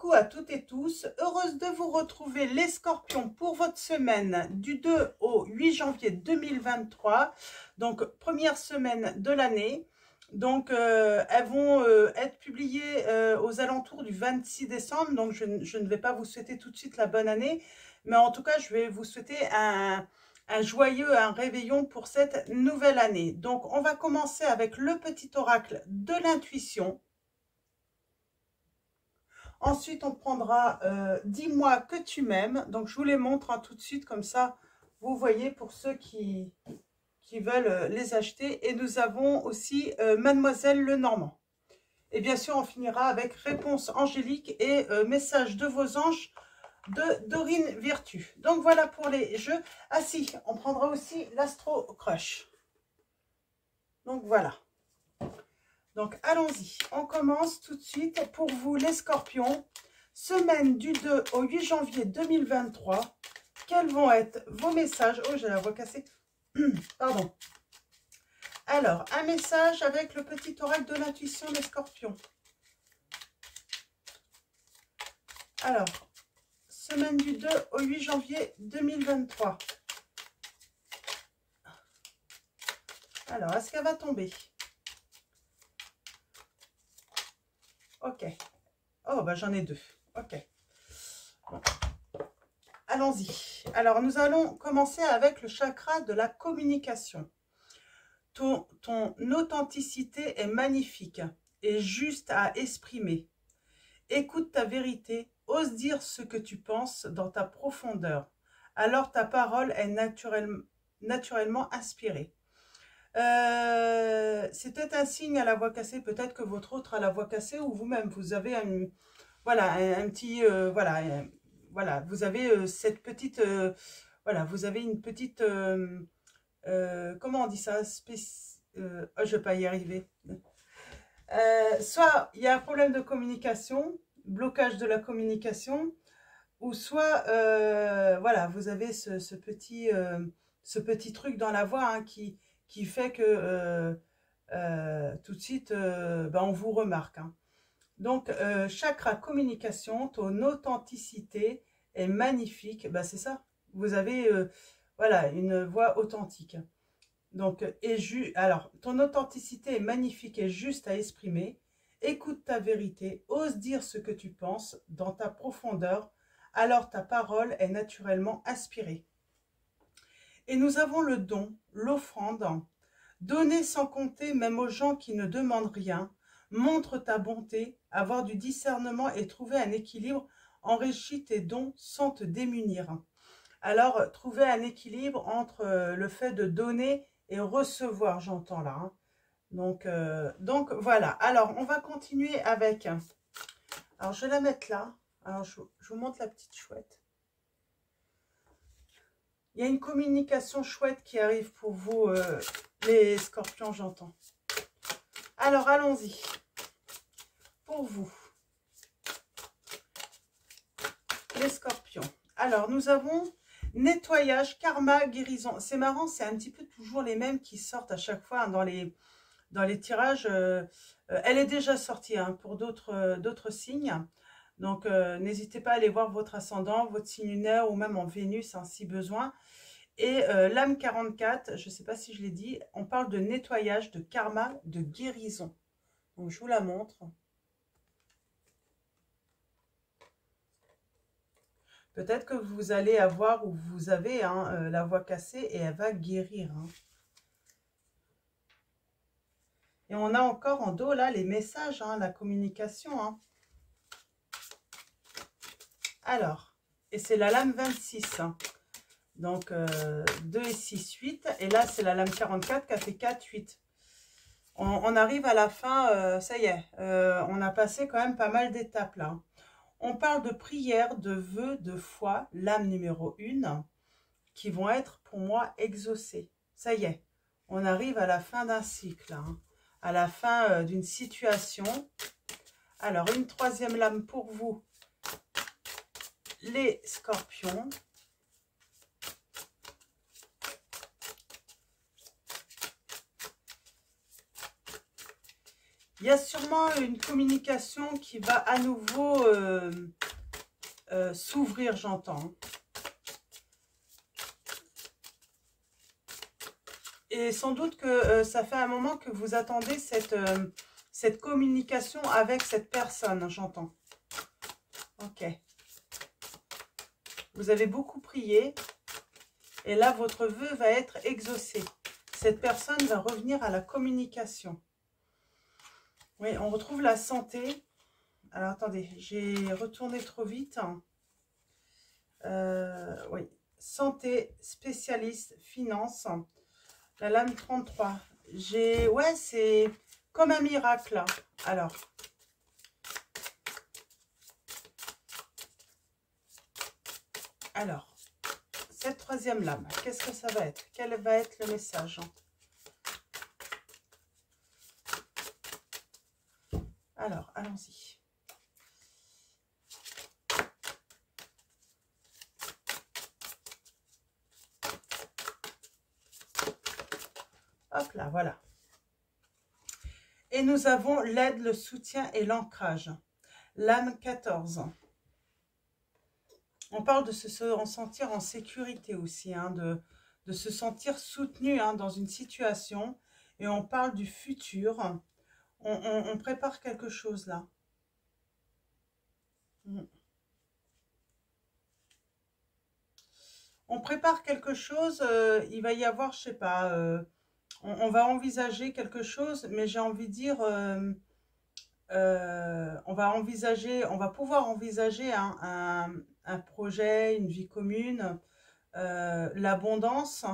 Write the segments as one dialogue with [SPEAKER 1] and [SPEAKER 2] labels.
[SPEAKER 1] Coucou à toutes et tous, heureuse de vous retrouver les scorpions pour votre semaine du 2 au 8 janvier 2023, donc première semaine de l'année. Donc euh, elles vont euh, être publiées euh, aux alentours du 26 décembre, donc je, ne vais pas vous souhaiter tout de suite la bonne année, mais en tout cas je vais vous souhaiter un, un joyeux, un réveillon pour cette nouvelle année. Donc on va commencer avec le petit oracle de l'intuition Ensuite, on prendra euh, Dis-moi que tu m'aimes. Donc, je vous les montre hein, tout de suite, comme ça, vous voyez pour ceux qui, veulent euh, les acheter. Et nous avons aussi euh, Mademoiselle Lenormand. Et bien sûr, on finira avec Réponse angélique et Message de vos anges de Dorine Virtu. Donc, voilà pour les jeux. Ah si, on prendra aussi l'Astro Crush. Donc, voilà. Donc, allons-y. On commence tout de suite pour vous, les scorpions. Semaine du 2 au 8 janvier 2023. Quels vont être vos messages? Oh, j'ai la voix cassée. Pardon. Alors, un message avec le petit oracle de l'intuition des scorpions. Alors, semaine du 2 au 8 janvier 2023. Alors, est-ce qu'elle va tomber Ok. Oh, bah j'en ai deux. Ok. Allons-y. Alors, nous allons commencer avec le chakra de la communication. Ton, authenticité est magnifique et juste à exprimer. Écoute ta vérité, ose dire ce que tu penses dans ta profondeur. Alors ta parole est naturellement inspirée. Euh, C'était un signe à la voix cassée. Peut-être que votre autre a la voix cassée ou vous-même, vous avez un, voilà, un, petit, euh, voilà, voilà, vous avez euh, cette petite, voilà, vous avez une petite, comment on dit ça, oh, je vais pas y arriver. soit il y a un problème de communication, blocage de la communication, ou soit, voilà, vous avez ce, petit, ce petit truc dans la voix hein, qui, qui fait que euh, euh, tout de suite, euh, ben, on vous remarque. Hein. Donc, chakra communication, ton authenticité est magnifique. Ben, c'est ça. Vous avez voilà, une voix authentique. Donc, et alors, ton authenticité est magnifique et juste à exprimer. Écoute ta vérité, ose dire ce que tu penses dans ta profondeur, alors ta parole est naturellement inspirée. Et nous avons le don, l'offrande, donner sans compter même aux gens qui ne demandent rien, montre ta bonté, avoir du discernement et trouver un équilibre, enrichit tes dons sans te démunir. Alors, trouver un équilibre entre euh, le fait de donner et recevoir, j'entends là. Hein. Donc, euh, donc, voilà. Alors, on va continuer avec... Alors, je vais la mettre là. Alors, je vous montre la petite chouette. Il y a une communication chouette qui arrive pour vous, euh, les scorpions, j'entends. Alors, allons-y. Pour vous. Les scorpions. Alors, nous avons nettoyage, karma, guérison. C'est marrant, c'est un petit peu toujours les mêmes qui sortent à chaque fois dans les, dans les tirages. Euh, euh, elle est déjà sortie hein, pour d'autres signes. Donc, euh, n'hésitez pas à aller voir votre ascendant, votre signe lunaire ou même en Vénus hein, si besoin. Et euh, l'âme 44, je ne sais pas si je l'ai dit, on parle de nettoyage, de karma, de guérison. Donc, je vous la montre. Peut-être que vous allez avoir ou vous avez hein, euh, la voix cassée et elle va guérir. Hein. Et on a encore en dos là les messages, la communication. Alors, et c'est la lame 26. Hein. Donc, 2 euh, et 6, 8. Et là, c'est la lame 44 qui a fait 4, 8. On, arrive à la fin, euh, ça y est, euh, on a passé quand même pas mal d'étapes là. Hein. On parle de prières, de vœux, de foi, lame numéro 1, qui vont être pour moi exaucées. Ça y est, on arrive à la fin d'un cycle, hein. à la fin d'une situation. Alors, une troisième lame pour vous, les scorpions. Il y a sûrement une communication qui va à nouveau euh, euh, s'ouvrir, j'entends. Et sans doute que euh, ça fait un moment que vous attendez cette, cette communication avec cette personne, j'entends. Ok. Vous avez beaucoup prié. Et là, votre vœu va être exaucé. Cette personne va revenir à la communication. Oui, on retrouve la santé. Alors, attendez, j'ai retourné trop vite. Euh, oui, santé, spécialiste, finance. La lame 33. J'ai, ouais, c'est comme un miracle. Alors, alors, cette troisième lame, qu'est-ce que ça va être? Quel va être le message? Alors, allons-y. Hop là, voilà. Et nous avons l'aide, le soutien et l'ancrage. L'âme 14. On parle de se sentir en sécurité aussi, hein, de, se sentir soutenu hein, dans une situation. Et on parle du futur on, prépare quelque chose là. Mm. On prépare quelque chose, euh, il va y avoir, je sais pas, euh, on, va envisager quelque chose, mais j'ai envie de dire, euh, on va envisager, on va pouvoir envisager un projet, une vie commune, l'abondance,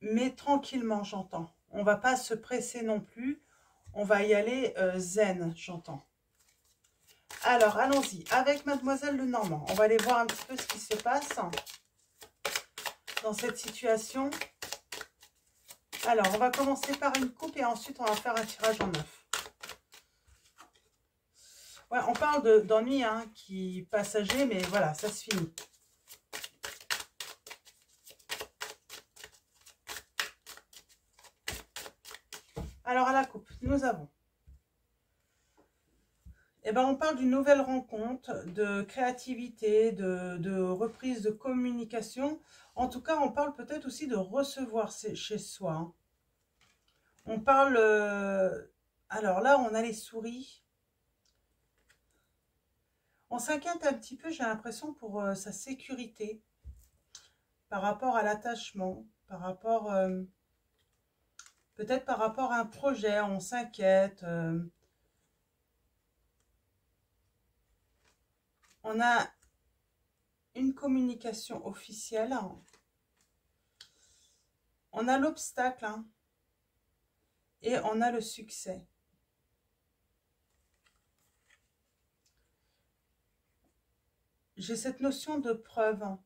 [SPEAKER 1] mais tranquillement, j'entends. On va pas se presser non plus. On va y aller euh, zen, j'entends. Alors, allons-y. Avec Mademoiselle Lenormand, on va aller voir un petit peu ce qui se passe dans cette situation. Alors, on va commencer par une coupe et ensuite on va faire un tirage en neuf. On parle d'ennui hein, qui passager, mais voilà, ça se finit. Alors, à la coupe, nous avons... Eh ben, on parle d'une nouvelle rencontre, de créativité, de, reprise de communication. En tout cas, on parle peut-être aussi de recevoir chez soi. Hein. On parle... Euh, alors là, on a les souris. On s'inquiète un petit peu, j'ai l'impression, pour euh, sa sécurité. Par rapport à l'attachement, par rapport... Euh, Peut-être par rapport à un projet, on s'inquiète. Euh. on a une communication officielle. On a l'obstacle. Hein. et on a le succès. J'ai cette notion de preuve. Hein.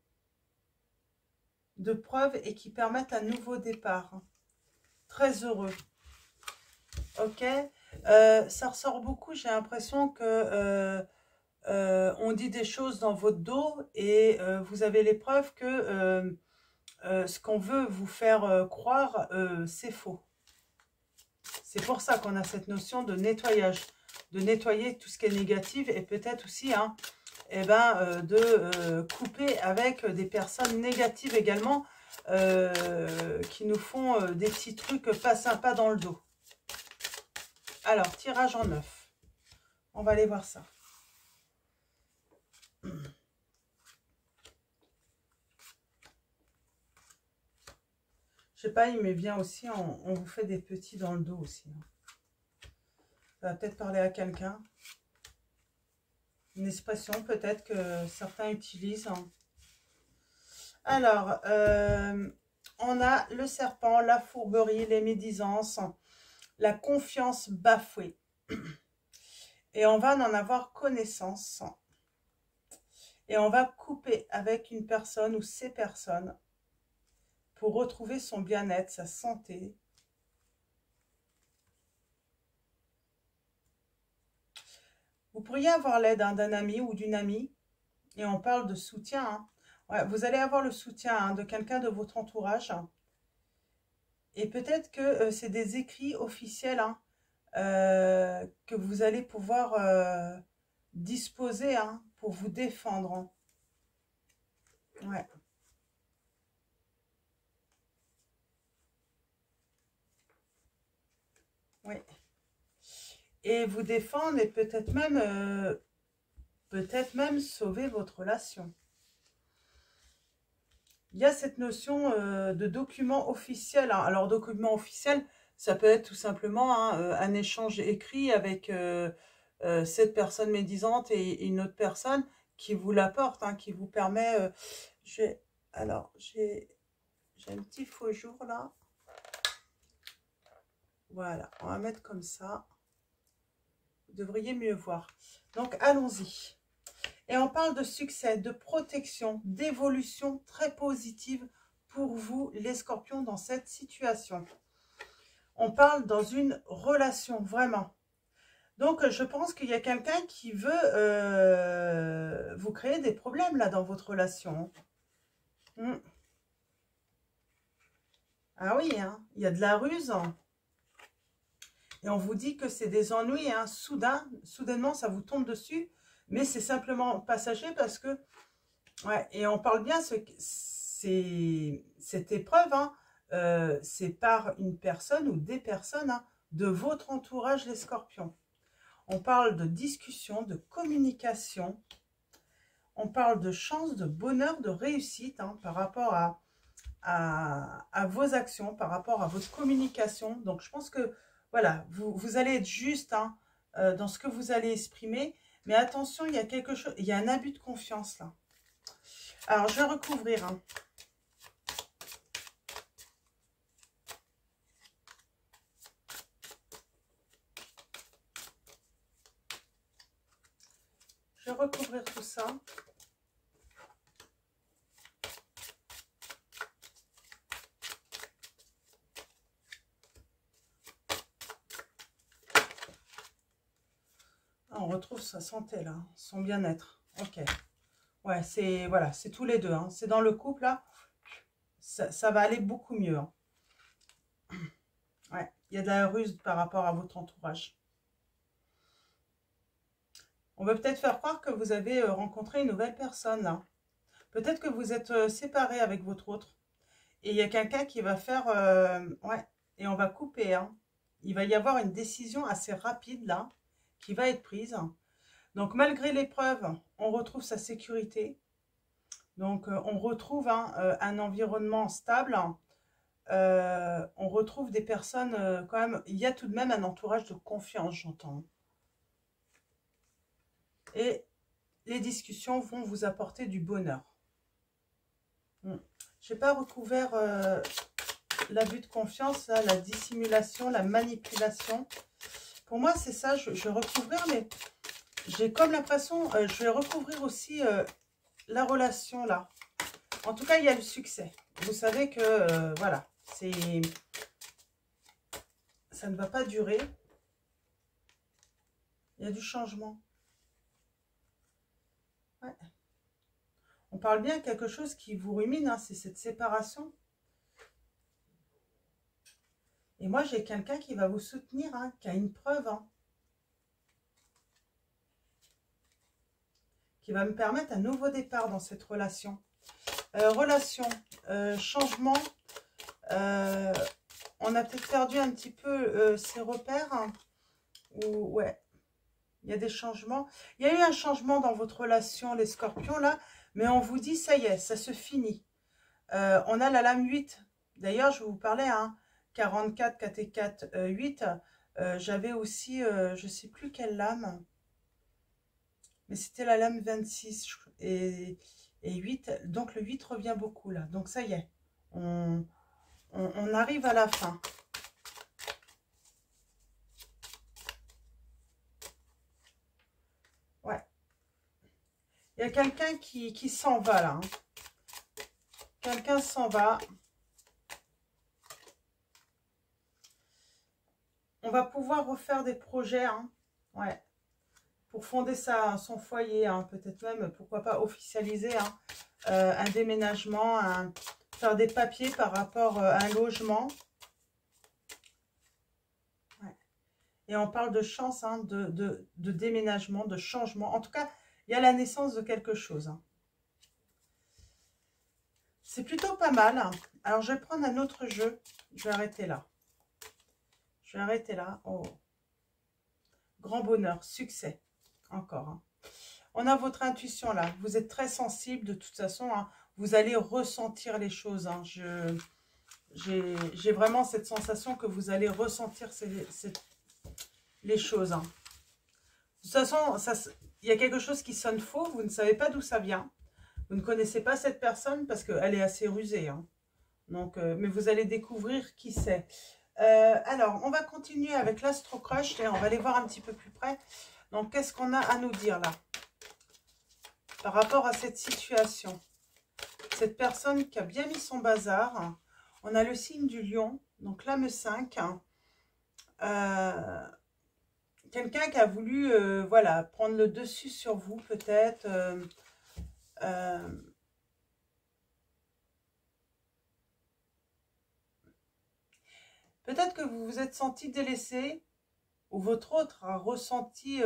[SPEAKER 1] De preuve et qui permettent un nouveau départ très heureux. Ok? Euh, Ça ressort beaucoup, j'ai l'impression que euh, euh, on dit des choses dans votre dos et vous avez les preuves que ce qu'on veut vous faire croire, c'est faux. C'est pour ça qu'on a cette notion de nettoyage, de nettoyer tout ce qui est négatif et peut-être aussi hein, eh ben, de couper avec des personnes négatives également euh, qui nous font euh, des petits trucs pas sympas dans le dos. Alors, tirage en neuf. On va aller voir ça. Je sais pas, il me vient aussi, on, vous fait des petits dans le dos aussi. Hein. Ça va peut-être parler à quelqu'un. Une expression peut-être que certains utilisent. Hein. Alors, euh, on a le serpent, la fourberie, les médisances, la confiance bafouée. Et on va en avoir connaissance. Et on va couper avec une personne ou ces personnes pour retrouver son bien-être, sa santé. Vous pourriez avoir l'aide hein, d'un ami ou d'une amie. Et on parle de soutien. Hein vous allez avoir le soutien hein, de quelqu'un de votre entourage. Et peut-être que euh, c'est des écrits officiels euh, que vous allez pouvoir euh, disposer pour vous défendre. Oui. Et vous défendre et peut-être même, euh, peut-être même sauver votre relation. Il y a cette notion de document officiel. Hein. Alors, document officiel, ça peut être tout simplement hein, euh, un échange écrit avec euh, euh, cette personne médisante et une autre personne qui vous l'apporte, hein, qui vous permet... alors, j'ai un petit faux jour là. Voilà, on va mettre comme ça. Devriez mieux voir. Donc, allons-y. Et on parle de succès, de protection, d'évolution très positive pour vous, les scorpions, dans cette situation. On parle dans une relation, vraiment. Donc, je pense qu'il y a quelqu'un qui veut euh, vous créer des problèmes, là, dans votre relation. Hmm. Ah oui, hein, il y a de la ruse. Et on vous dit que c'est des ennuis, hein, soudain, soudainement, ça vous tombe dessus. Mais c'est simplement passager parce que... Ouais, et on parle bien, c'est cette épreuve, hein, euh, c'est par une personne ou des personnes hein, de votre entourage, les scorpions. On parle de discussion, de communication. On parle de chance, de bonheur, de réussite par rapport à, à, vos actions, par rapport à votre communication. Donc, je pense que, voilà, vous, vous allez être juste hein, euh, dans ce que vous allez exprimer. Mais attention, il y a quelque chose, il y a un abus de confiance là. Alors, je vais recouvrir. Je vais recouvrir tout ça. Ah, on retrouve sa santé là, son bien-être. Ok. Ouais, c'est voilà, c'est tous les deux. Hein. C'est dans le couple là, ça, va aller beaucoup mieux. Hein. Ouais, il y a de la ruse par rapport à votre entourage. On veut peut-être faire croire que vous avez euh, rencontré une nouvelle personne. Peut-être que vous êtes euh, séparé avec votre autre. Et il y a quelqu'un qui va faire... Euh, ouais, et on va couper. Hein. Il va y avoir une décision assez rapide là, qui va être prise. Donc malgré l'épreuve, on retrouve sa sécurité. Donc on retrouve hein, un environnement stable. on retrouve des personnes quand même... Il y a tout de même un entourage de confiance, j'entends et les discussions vont vous apporter du bonheur. Je n'ai pas recouvert euh, l'abus de confiance, la dissimulation, la manipulation. Pour moi, c'est ça, je, vais recouvrir, mais j'ai comme l'impression, euh, je vais recouvrir aussi euh, la relation là. En tout cas, il y a le succès. Vous savez que, voilà, c'est ça ne va pas durer. Il y a du changement. On parle bien de quelque chose qui vous rumine, hein, c'est cette séparation. Et moi, j'ai quelqu'un qui va vous soutenir, hein, qui a une preuve. Hein, qui va me permettre un nouveau départ dans cette relation. Euh, relation, euh, changement. Euh, on a peut-être perdu un petit peu ses repères. ou, ouais, il y a des changements. Il y a eu un changement dans votre relation, les scorpions, là. Mais on vous dit, ça y est, ça se finit. On a la lame 8. D'ailleurs, je vous parlais, hein, 44, 4 et 4, 8. J'avais aussi, je ne sais plus quelle lame. Mais c'était la lame 26 et, et 8. Donc, le 8 revient beaucoup, là. Donc, ça y est. on, arrive à la fin. Il y a quelqu'un qui, s'en va là. Hein. Quelqu'un s'en va. On va pouvoir refaire des projets. Hein. Ouais. Pour fonder sa, son foyer. Hein. Peut-être même, pourquoi pas, officialiser euh, un déménagement. faire des papiers par rapport euh, à un logement. Et on parle de chance, hein, de, de, déménagement, de changement. En tout cas, il y a la naissance de quelque chose. Hein. C'est plutôt pas mal. Alors, je vais prendre un autre jeu. Je vais arrêter là. Je vais arrêter là. Oh. Grand bonheur, succès. Encore. Hein. On a votre intuition là. Vous êtes très sensible de toute façon. Vous allez ressentir les choses. Je j'ai vraiment cette sensation que vous allez ressentir les choses. Hein. De toute façon, il y a quelque chose qui sonne faux, vous ne savez pas d'où ça vient. Vous ne connaissez pas cette personne parce qu'elle est assez rusée. Hein. Donc, euh, mais vous allez découvrir qui c'est. Euh, alors, on va continuer avec l'Astro Crush et on va aller voir un petit peu plus près. Donc, qu'est-ce qu'on a à nous dire là Par rapport à cette situation? Cette personne qui a bien mis son bazar, on a le signe du lion, donc l'âme 5. Euh, quelqu'un qui a voulu euh, voilà, prendre le dessus sur vous, peut-être. Euh, peut-être que vous vous êtes senti délaissé, ou votre autre a ressenti,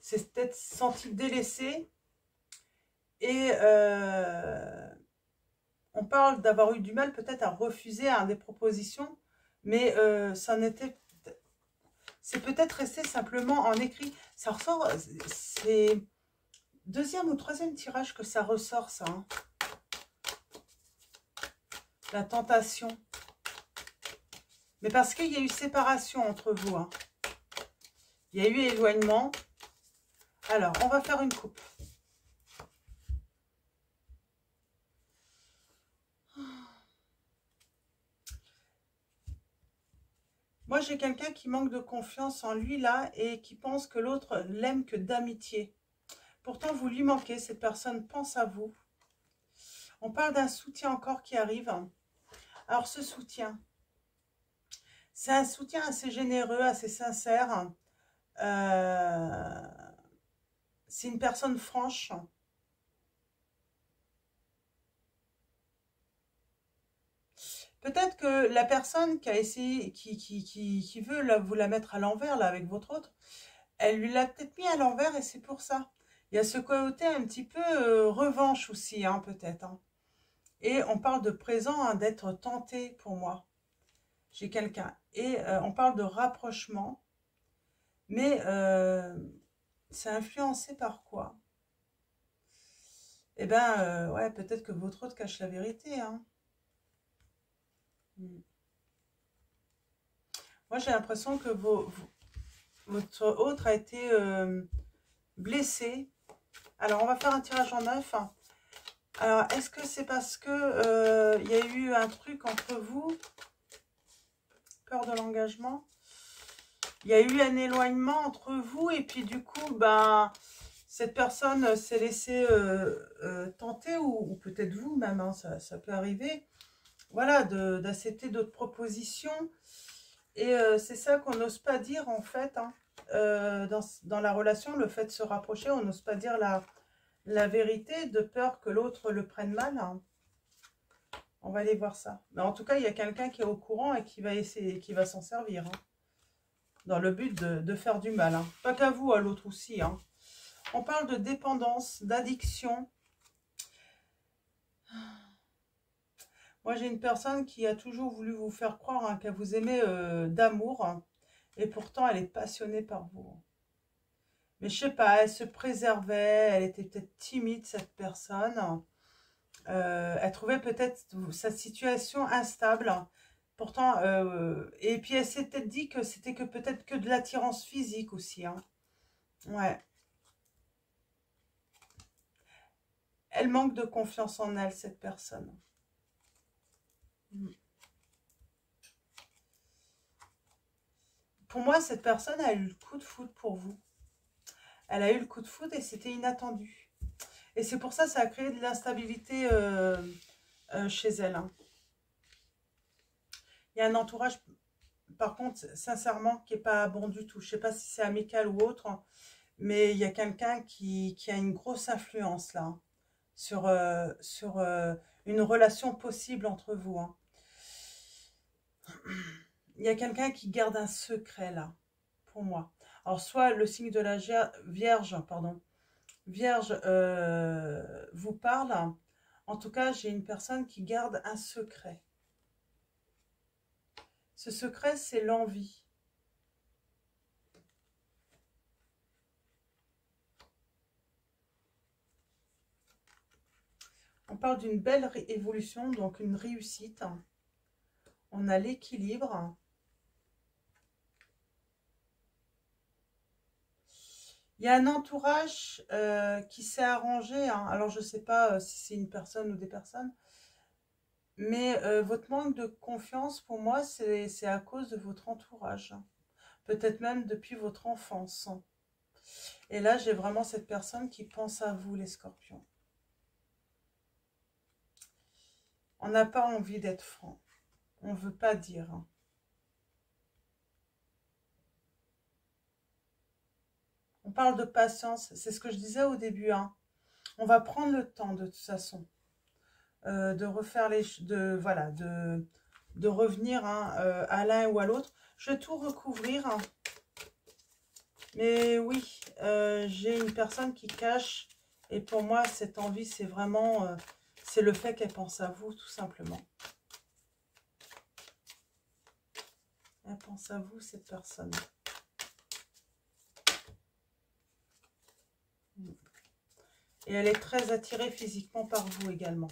[SPEAKER 1] s'est peut-être senti délaissé, et on parle d'avoir eu du mal peut-être à refuser un des propositions, mais euh, ça n'était... C'est peut-être resté simplement en écrit. Ça ressort, c'est deuxième ou troisième tirage que ça ressort, ça. Hein. La tentation. Mais parce qu'il y a eu séparation entre vous. Hein. Il y a eu éloignement. Alors, on va faire une coupe. Moi, j'ai quelqu'un qui manque de confiance en lui, là, et qui pense que l'autre l'aime que d'amitié. Pourtant, vous lui manquez, cette personne pense à vous. On parle d'un soutien encore qui arrive. Alors, ce soutien, c'est un soutien assez généreux, assez sincère. Euh, c'est une personne franche. Peut-être que la personne qui a essayé, qui, veut vous la mettre à l'envers, avec votre autre, elle lui l'a peut-être mis à l'envers et c'est pour ça. Il y a ce côté un petit peu euh, revanche aussi, hein, peut-être. Hein. Et on parle de présent, hein, d'être tenté pour moi. J'ai quelqu'un. Et euh, on parle de rapprochement. Mais euh, c'est influencé par quoi? Eh bien, ouais, peut-être que votre autre cache la vérité, hein. Moi, j'ai l'impression que votre autre a été euh, blessé. Alors, on va faire un tirage en neuf. Alors, est-ce que c'est parce que euh, il y a eu un truc entre vous? Peur de l'engagement? Il y a eu un éloignement entre vous et puis du coup, ben, cette personne s'est laissée euh, tenter ou, peut-être vous même, hein, ça, ça, peut arriver voilà, d'accepter d'autres propositions. Et euh, c'est ça qu'on n'ose pas dire en fait, hein. euh, dans, la relation, le fait de se rapprocher, on n'ose pas dire la, la vérité de peur que l'autre le prenne mal. Hein. On va aller voir ça. Mais en tout cas, il y a quelqu'un qui est au courant et qui va essayer, qui va s'en servir. Dans le but de, faire du mal. Pas qu'à vous, à l'autre aussi. On parle de dépendance, d'addiction. Moi, j'ai une personne qui a toujours voulu vous faire croire hein, qu'elle vous aimait euh, d'amour. Hein, et pourtant, elle est passionnée par vous. Mais je sais pas, elle se préservait, elle était peut-être timide, cette personne. Euh, elle trouvait peut-être sa situation instable. Pourtant, euh, et puis elle s'est peut-être dit que c'était que peut-être que de l'attirance physique aussi. Hein. Ouais. Elle manque de confiance en elle, cette personne. Pour moi, cette personne a eu le coup de foudre pour vous. Elle a eu le coup de foudre et c'était inattendu. Et c'est pour ça que ça a créé de l'instabilité euh, euh, chez elle. Hein. Y un entourage, par contre, sincèrement, qui n'est pas bon du tout. Je ne sais pas si c'est amical ou autre, mais il y a quelqu'un qui, a une grosse influence là, sur, euh, sur une relation possible entre vous. Hein il y a quelqu'un qui garde un secret là. pour moi. Alors, soit le signe de la Vierge, pardon, Vierge euh, vous parle. En tout cas, j'ai une personne qui garde un secret. Ce secret, c'est l'envie. On parle d'une belle évolution, donc une réussite. On a l'équilibre. Il y a un entourage euh, qui s'est arrangé. Hein. Alors, je ne sais pas euh, si c'est une personne ou des personnes. Mais euh, votre manque de confiance, pour moi, c'est à cause de votre entourage. Peut-être même depuis votre enfance. Et là, j'ai vraiment cette personne qui pense à vous, les scorpions. On n'a pas envie d'être franc. On ne veut pas dire. On parle de patience, c'est ce que je disais au début. Hein. On va prendre le temps de toute façon euh, de refaire les... de voilà, de, revenir hein, euh, à l'un ou à l'autre. Je vais tout recouvrir. Hein. Mais oui, euh, j'ai une personne qui cache. Et pour moi, cette envie, c'est vraiment... c'est le fait qu'elle pense à vous, tout simplement. Elle pense à vous, cette personne. Et elle est très attirée physiquement par vous également.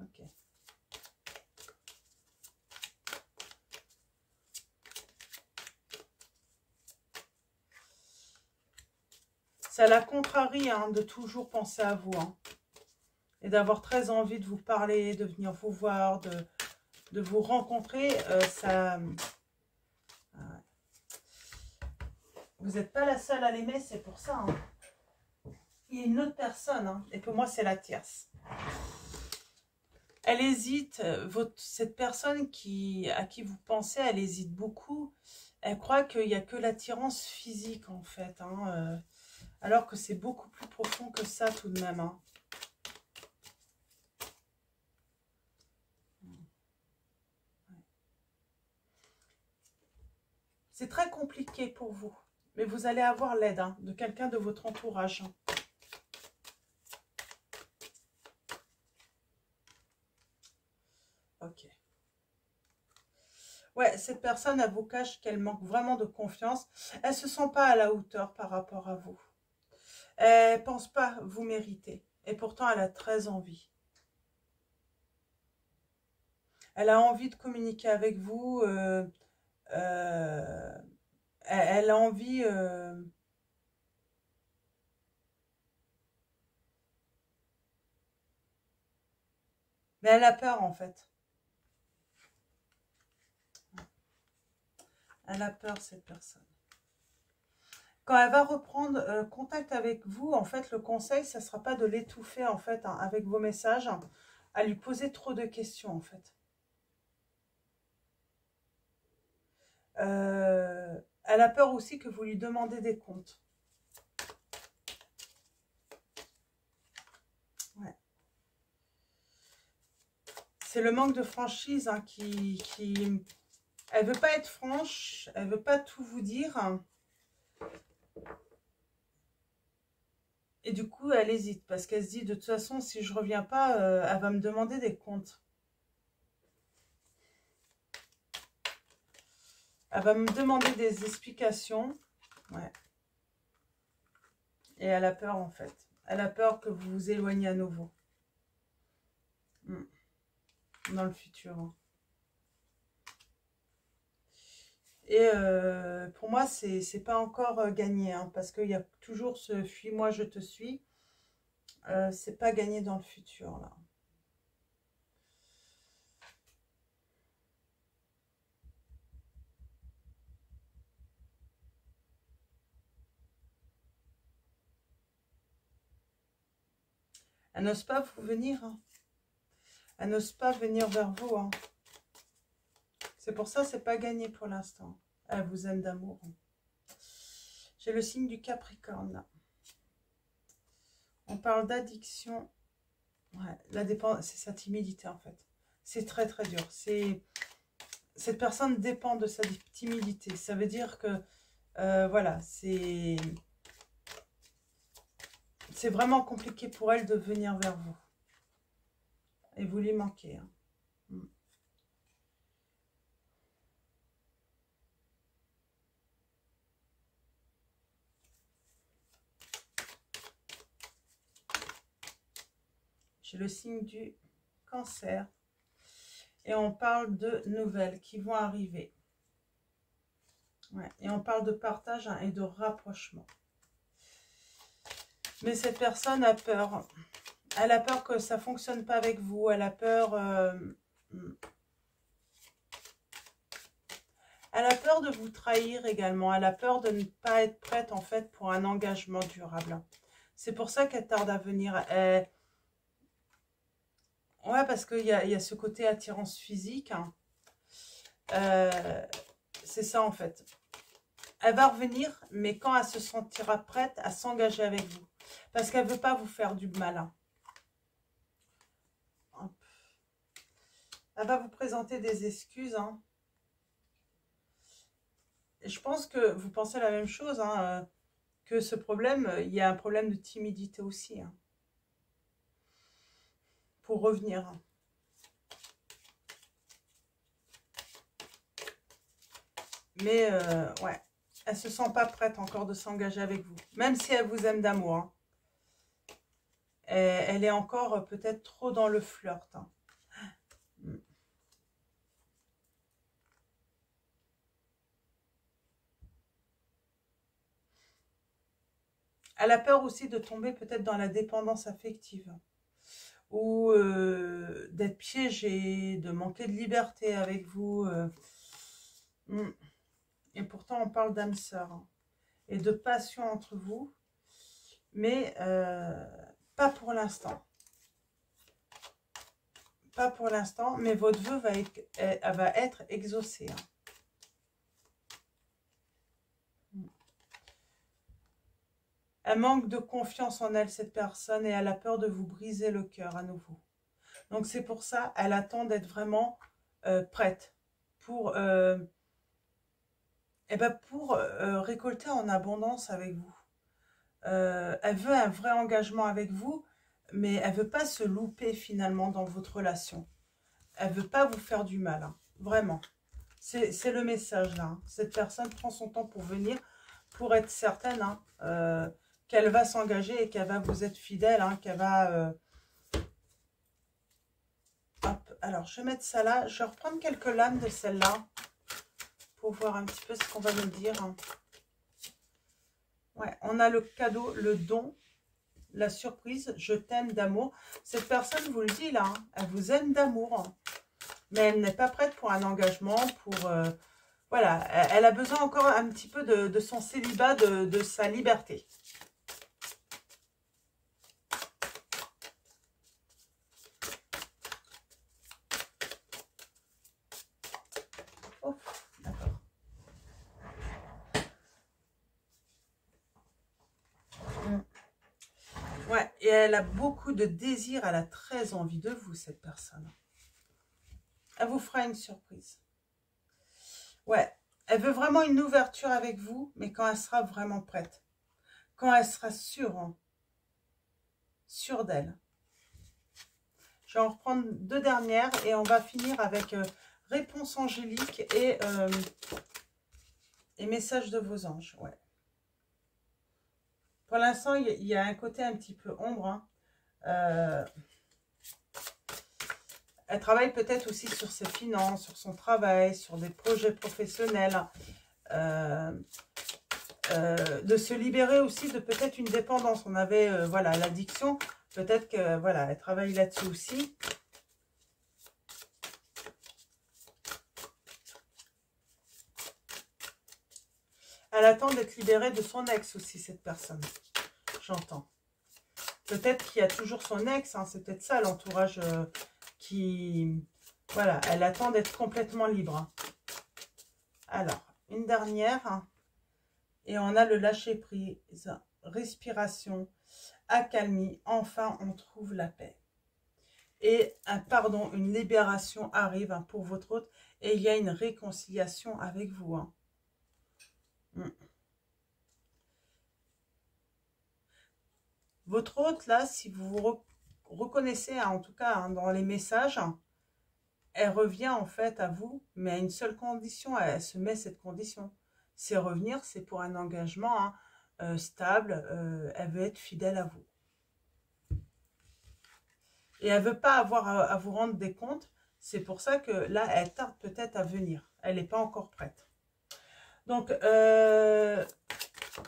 [SPEAKER 1] Ok. Ça la contrarie hein, de toujours penser à vous. Hein. et d'avoir très envie de vous parler, de venir vous voir, de, de vous rencontrer. Euh, Vous n'êtes pas la seule à l'aimer, c'est pour ça. Hein. Il y a une autre personne, et pour moi, c'est la tierce. Elle hésite, euh, cette personne à qui vous pensez, elle hésite beaucoup. Elle croit qu'il n'y a que l'attirance physique, en fait. Euh, alors que c'est beaucoup plus profond que ça, tout de même. C'est très compliqué pour vous. Mais vous allez avoir l'aide hein, de quelqu'un de votre entourage. Ok. Ouais, cette personne, elle vous cache qu'elle manque vraiment de confiance. Elle ne se sent pas à la hauteur par rapport à vous. Elle ne pense pas vous mériter. Et pourtant, elle a très envie. Elle a envie de communiquer avec vous. Euh, euh, elle, a envie... Euh, mais elle a peur en fait. Elle a peur cette personne. Quand elle va reprendre euh, contact avec vous, en fait, le conseil, ça ne sera pas de l'étouffer en fait hein, avec vos messages, à lui poser trop de questions en fait. Euh, elle a peur aussi que vous lui demandez des comptes. C'est le manque de franchise hein, qui, qui... Elle veut pas être franche, elle veut pas tout vous dire. Et du coup, elle hésite parce qu'elle se dit, de toute façon, si je reviens pas, euh, elle va me demander des comptes. Elle va me demander des explications. Ouais. Et elle a peur, en fait. Elle a peur que vous vous éloigniez à nouveau. Hmm. Dans le futur. Hein. Et euh, pour moi, c'est pas encore euh, gagné. Hein, parce qu'il y a toujours ce « fuis-moi, je te suis euh, C'est pas gagné dans le futur, là. Elle n'ose pas vous venir. Hein. Elle n'ose pas venir vers vous. Hein. C'est pour ça, c'est pas gagné pour l'instant. Elle vous aime d'amour. J'ai le signe du Capricorne. On parle d'addiction. Ouais, la dépendance, c'est sa timidité en fait. C'est très très dur. Cette personne dépend de sa timidité. Ça veut dire que, euh, voilà, c'est... C'est vraiment compliqué pour elle de venir vers vous. Et vous lui manquez. Hein. Le signe du cancer et on parle de nouvelles qui vont arriver. et on parle de partage hein, et de rapprochement. Mais cette personne a peur. Elle a peur que ça ne fonctionne pas avec vous. Elle a peur... Euh, elle a peur de vous trahir également. Elle a peur de ne pas être prête en fait pour un engagement durable. C'est pour ça qu'elle tarde à venir. Ouais, parce qu'il y a, ce côté attirance physique. Hein. Euh, c'est ça, en fait. Elle va revenir, mais quand elle se sentira prête à s'engager avec vous. Parce qu'elle ne veut pas vous faire du mal. Hein. Elle va vous présenter des excuses. Hein. je pense que vous pensez la même chose, euh, que ce problème, il y a un problème de timidité aussi pour revenir. Mais euh, ouais, elle se sent pas prête encore de s'engager avec vous. Même si elle vous aime d'amour. Hein. Elle est encore peut-être trop dans le flirt. Hein. Elle a peur aussi de tomber peut-être dans la dépendance affective ou euh, d'être piégé, de manquer de liberté avec vous. Euh, hmm. et pourtant, on parle d'âme sœur hein, et de passion entre vous, mais euh, pas pour l'instant. Pas pour l'instant, mais votre vœu va être, exaucé. Hein. Elle manque de confiance en elle, cette personne, et elle a peur de vous briser le cœur à nouveau. Donc c'est pour ça, elle attend d'être vraiment euh, prête pour, euh, eh ben euh, récolter en abondance avec vous. elle veut un vrai engagement avec vous, mais elle veut pas se louper finalement dans votre relation. Elle veut pas vous faire du mal, hein, vraiment. C'est le message là. Hein. Cette personne prend son temps pour venir, pour être certaine hein, qu'elle va s'engager et qu'elle va vous être fidèle, hein, qu'elle va... Euh, hop, alors je vais mettre ça là. Je vais reprendre quelques lames de celle-là pour voir un petit peu ce qu'on va me dire. Hein. Ouais, on a le cadeau, le don, la surprise, je t'aime d'amour. Cette personne vous le dit là, hein, elle vous aime d'amour. Mais elle n'est pas prête pour un engagement, pour... Euh, voilà, elle, a besoin encore un petit peu de, son célibat, de sa liberté. Et elle a beaucoup de désir, elle a très envie de vous, cette personne. Elle vous fera une surprise. Ouais, elle veut vraiment une ouverture avec vous, mais quand elle sera vraiment prête. Quand elle sera sûre, hein. sûre d'elle. Je vais en reprendre deux dernières et on va finir avec euh, réponse angélique et, euh, et message de vos anges. Ouais. Pour l'instant, il y, a un côté un petit peu ombre. Hein. Euh, elle travaille peut-être aussi sur ses finances, sur son travail, sur des projets professionnels. Euh, euh, de se libérer aussi de peut-être une dépendance. On avait voilà l'addiction. Peut-être que voilà, elle travaille là-dessus aussi. Elle attend d'être libérée de son ex aussi, cette personne. J'entends. Peut-être qu'il y a toujours son ex, hein, c'est peut-être ça l'entourage euh, qui... Voilà, elle attend d'être complètement libre. Hein. Alors, une dernière. Hein. et on a le lâcher-prise, respiration, accalmie. Enfin, on trouve la paix. et un pardon, une libération arrive pour votre hôte et il y a une réconciliation avec vous. Hein. Hmm. Votre hôte, là, si vous vous reconnaissez, hein, en tout cas dans les messages, elle revient en fait à vous, mais à une seule condition, elle se met cette condition. C'est revenir, c'est pour un engagement euh, stable, euh, elle veut être fidèle à vous. Et elle ne veut pas avoir à, vous rendre des comptes. C'est pour ça que là, elle tarde peut-être à venir. Elle n'est pas encore prête. Donc, euh,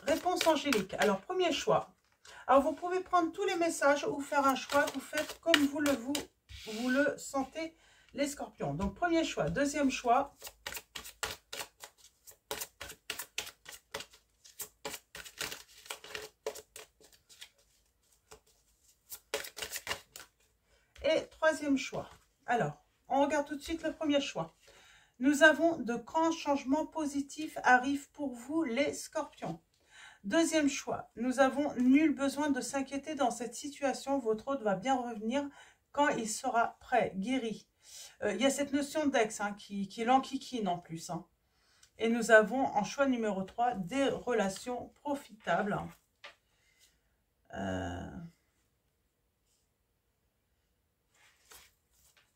[SPEAKER 1] réponse angélique. Alors, premier choix. Alors, vous pouvez prendre tous les messages ou faire un choix. Vous faites comme vous le, vous, vous le sentez, les scorpions. Donc, premier choix. Deuxième choix. troisième choix. Alors, on regarde tout de suite le premier choix. Nous avons de grands changements positifs arrivent pour vous, les scorpions. Deuxième choix, nous avons nul besoin de s'inquiéter dans cette situation. Votre hôte va bien revenir quand il sera prêt, guéri. Euh, il y a cette notion d'ex hein, qui, qui l'enquiquine en plus. Hein. Et nous avons en choix numéro 3 des relations profitables. Euh,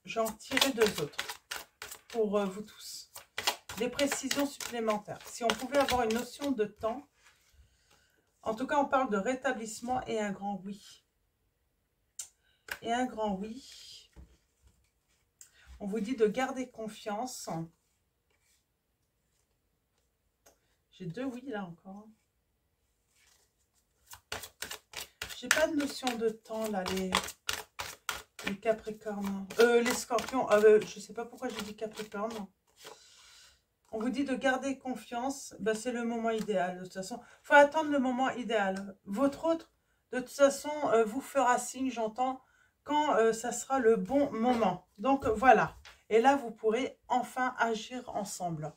[SPEAKER 1] J'en tirerai deux autres euh, vous tous. Des précisions supplémentaires. Si on pouvait avoir une notion de temps, en tout cas, on parle de rétablissement et un grand oui. Et un grand oui. On vous dit de garder confiance. J'ai deux oui là encore. J'ai pas de notion de temps là, les, les Capricornes. Euh, les Scorpions. Ah, euh, je ne sais pas pourquoi j'ai dit Capricorne. On vous dit de garder confiance. Ben, c'est le moment idéal. De toute façon, il faut attendre le moment idéal. Votre autre, de toute façon, euh, vous fera signe, j'entends, quand euh, ça sera le bon moment. Donc, voilà. Et là, vous pourrez enfin agir ensemble.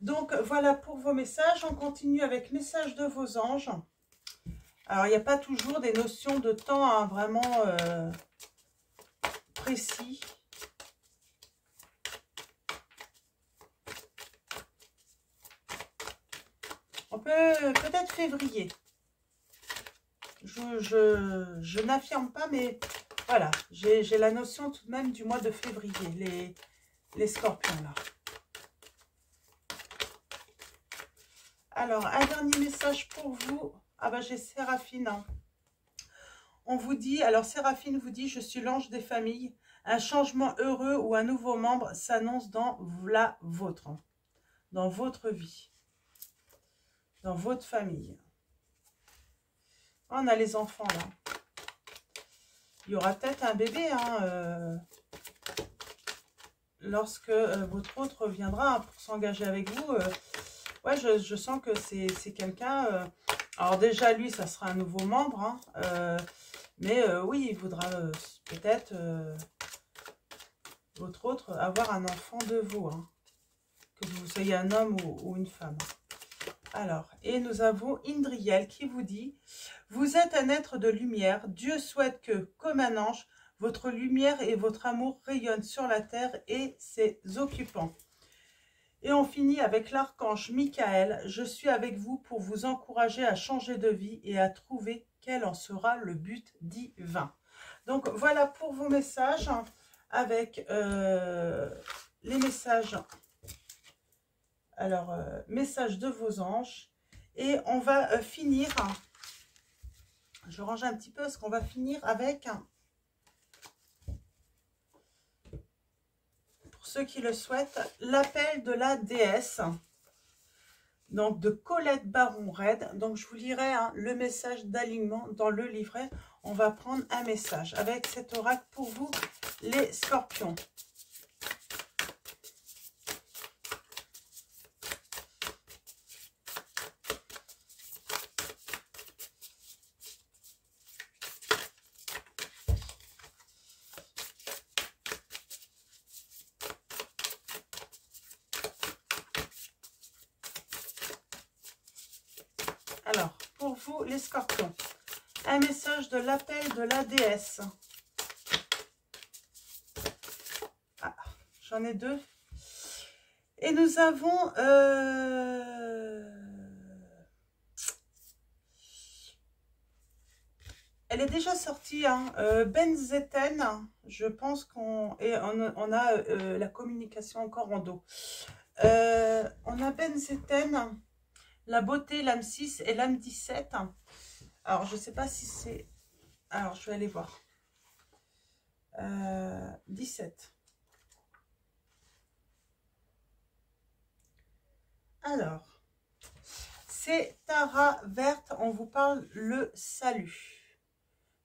[SPEAKER 1] Donc, voilà pour vos messages. On continue avec message de vos anges. Alors, il n'y a pas toujours des notions de temps hein, vraiment précis. On peut peut-être février. Je, n'affirme pas, mais voilà, j'ai la notion tout de même du mois de février, les, les scorpions là. Alors, un dernier message pour vous. Ah bah j'ai Séraphine. Hein on vous dit, alors Séraphine vous dit, je suis l'ange des familles. Un changement heureux ou un nouveau membre s'annonce dans la vôtre, dans votre vie, dans votre famille. On a les enfants là. Il y aura peut-être un bébé hein, euh, lorsque euh, votre autre reviendra pour s'engager avec vous. Euh, ouais, je, sens que c'est quelqu'un... alors déjà, lui, ça sera un nouveau membre. Hein, mais euh, oui, il voudra euh, peut-être, euh, votre autre, avoir un enfant de vous. Hein. que vous soyez un homme ou, une femme. Alors, et nous avons Indriel qui vous dit « Vous êtes un être de lumière. Dieu souhaite que, comme un ange, votre lumière et votre amour rayonnent sur la terre et ses occupants. » Et on finit avec l'archange Michael. « Je suis avec vous pour vous encourager à changer de vie et à trouver quel en sera le but divin. Donc voilà pour vos messages avec euh, les messages. Alors, euh, message de vos anges. Et on va euh, finir, je range un petit peu ce qu'on va finir avec, pour ceux qui le souhaitent, l'appel de la déesse donc de Colette Baron-Red. Donc je vous lirai hein, le message d'alignement dans le livret. On va prendre un message avec cet oracle pour vous, les scorpions. les scorpions. Un message de l'appel de la déesse. j'en ai deux. Et nous avons... Euh, elle est déjà sortie, Benzeten. Je pense qu'on et on, a euh, la communication encore en dos. on a Benzeten, la beauté, l'âme 6 et l'âme 17. Alors, je ne sais pas si c'est... Alors, je vais aller voir. 17. Alors, c'est Tara verte, on vous parle le salut.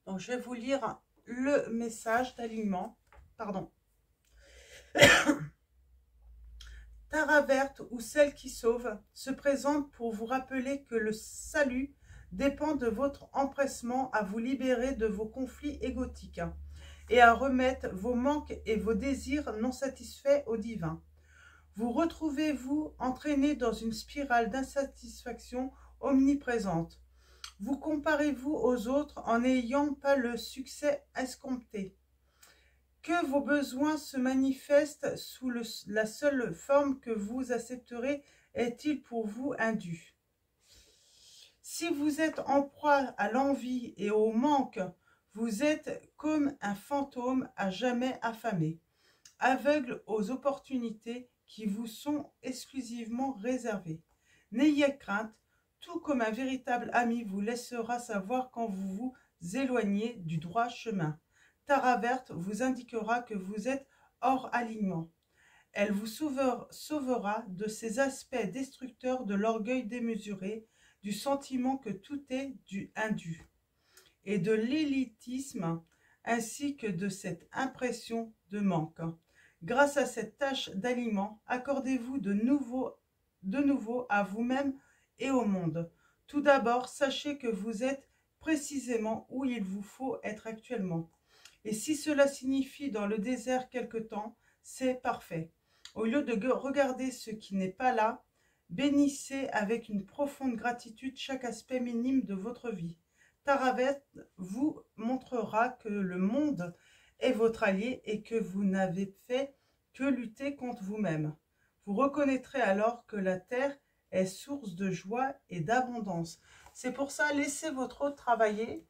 [SPEAKER 1] Donc, je vais vous lire le message d'alignement. Pardon. Tara verte ou celle qui sauve se présente pour vous rappeler que le salut dépend de votre empressement à vous libérer de vos conflits égotiques et à remettre vos manques et vos désirs non satisfaits au divin. Vous retrouvez-vous entraîné dans une spirale d'insatisfaction omniprésente. Vous comparez-vous aux autres en n'ayant pas le succès escompté. Que vos besoins se manifestent sous la seule forme que vous accepterez est-il pour vous indu? Si vous êtes en proie à l'envie et au manque, vous êtes comme un fantôme à jamais affamé, aveugle aux opportunités qui vous sont exclusivement réservés. N'ayez crainte, tout comme un véritable ami vous laissera savoir quand vous vous éloignez du droit chemin. Tara verte vous indiquera que vous êtes hors alignement. Elle vous sauvera de ces aspects destructeurs de l'orgueil démesuré, du sentiment que tout est du indu, et de l'élitisme, ainsi que de cette impression de manque. Grâce à cette tâche d'aliment, accordez-vous de nouveau, de nouveau à vous-même et au monde. Tout d'abord, sachez que vous êtes précisément où il vous faut être actuellement. Et si cela signifie dans le désert quelque temps, c'est parfait. Au lieu de regarder ce qui n'est pas là, bénissez avec une profonde gratitude chaque aspect minime de votre vie. Taravet vous montrera que le monde est votre allié et que vous n'avez fait que lutter contre vous-même. Vous reconnaîtrez alors que la terre est source de joie et d'abondance. C'est pour ça, laissez votre hôte travailler,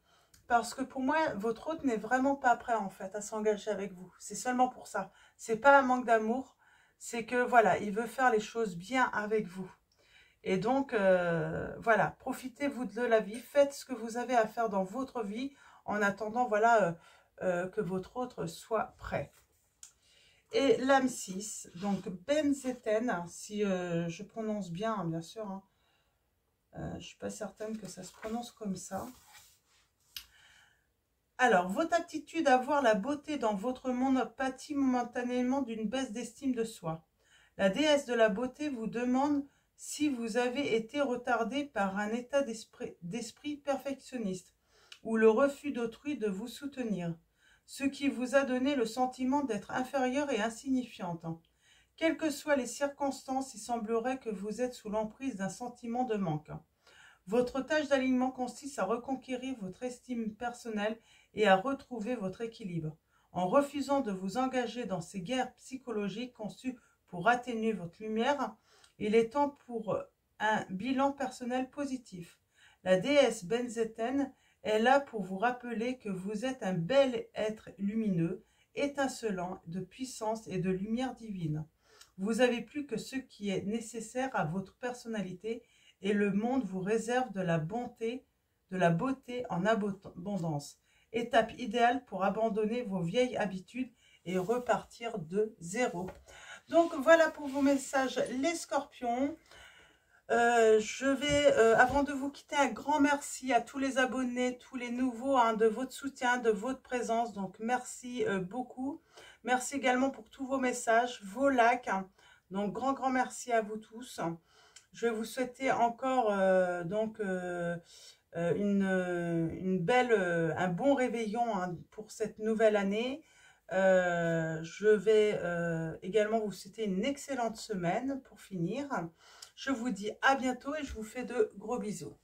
[SPEAKER 1] parce que pour moi, votre hôte n'est vraiment pas prêt en fait à s'engager avec vous. C'est seulement pour ça. C'est pas un manque d'amour, c'est que voilà, il veut faire les choses bien avec vous. Et donc, euh, voilà, profitez-vous de la vie, faites ce que vous avez à faire dans votre vie en attendant, voilà, euh, euh, que votre autre soit prêt. Et l'âme 6, donc Benzeten, si je prononce bien, hein, bien sûr, hein. je ne suis pas certaine que ça se prononce comme ça. Alors, votre aptitude à voir la beauté dans votre monde pâtit momentanément d'une baisse d'estime de soi. La déesse de la beauté vous demande si vous avez été retardé par un état d'esprit perfectionniste ou le refus d'autrui de vous soutenir ce qui vous a donné le sentiment d'être inférieure et insignifiante. Quelles que soient les circonstances, il semblerait que vous êtes sous l'emprise d'un sentiment de manque. Votre tâche d'alignement consiste à reconquérir votre estime personnelle et à retrouver votre équilibre. En refusant de vous engager dans ces guerres psychologiques conçues pour atténuer votre lumière, il est temps pour un bilan personnel positif. La déesse Benzeten est là pour vous rappeler que vous êtes un bel être lumineux, étincelant de puissance et de lumière divine. Vous avez plus que ce qui est nécessaire à votre personnalité et le monde vous réserve de la bonté, de la beauté en abondance. Étape idéale pour abandonner vos vieilles habitudes et repartir de zéro. Donc voilà pour vos messages les scorpions. Euh, je vais, euh, avant de vous quitter, un grand merci à tous les abonnés, tous les nouveaux, hein, de votre soutien, de votre présence. Donc, merci euh, beaucoup. Merci également pour tous vos messages, vos likes. Donc, grand, grand merci à vous tous. Je vais vous souhaiter encore donc une, une, belle, un bon réveillon hein, pour cette nouvelle année. je vais également vous souhaiter une excellente semaine pour finir. Je vous dis à bientôt et je vous fais de gros bisous.